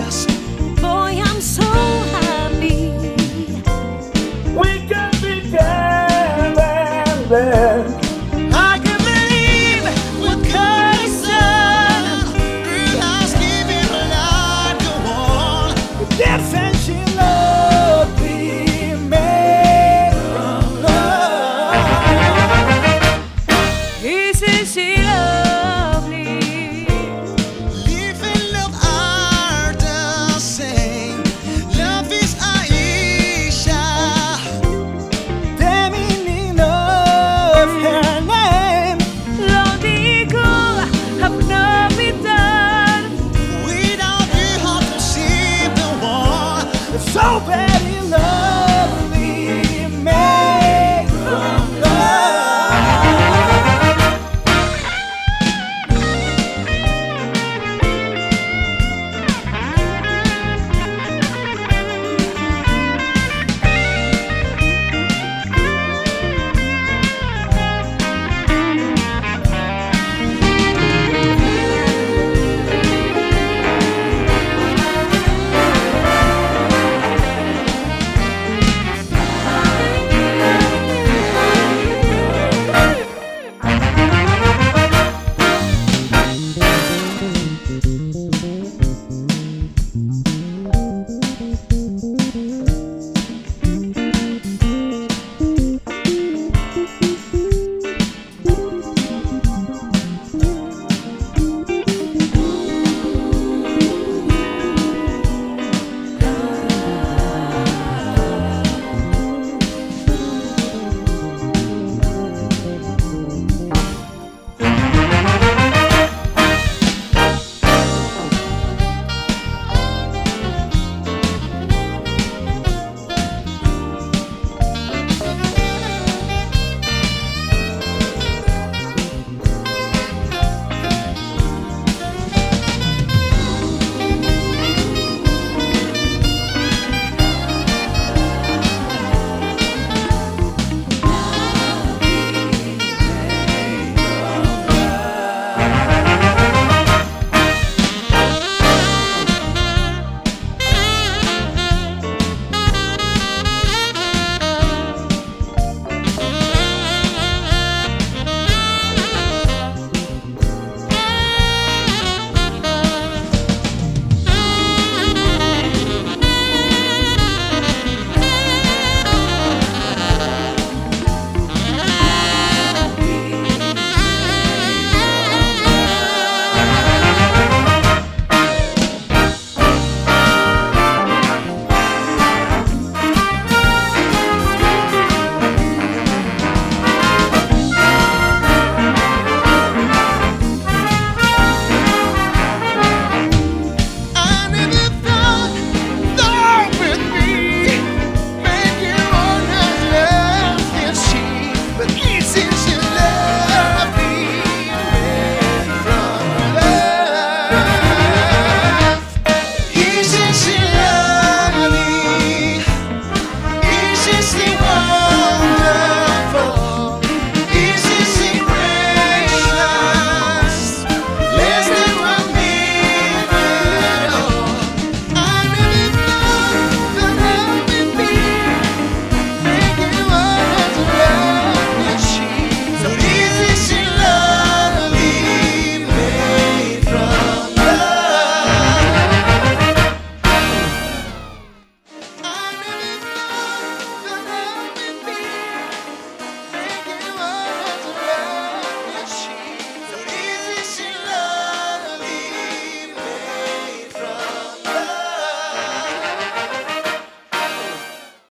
best.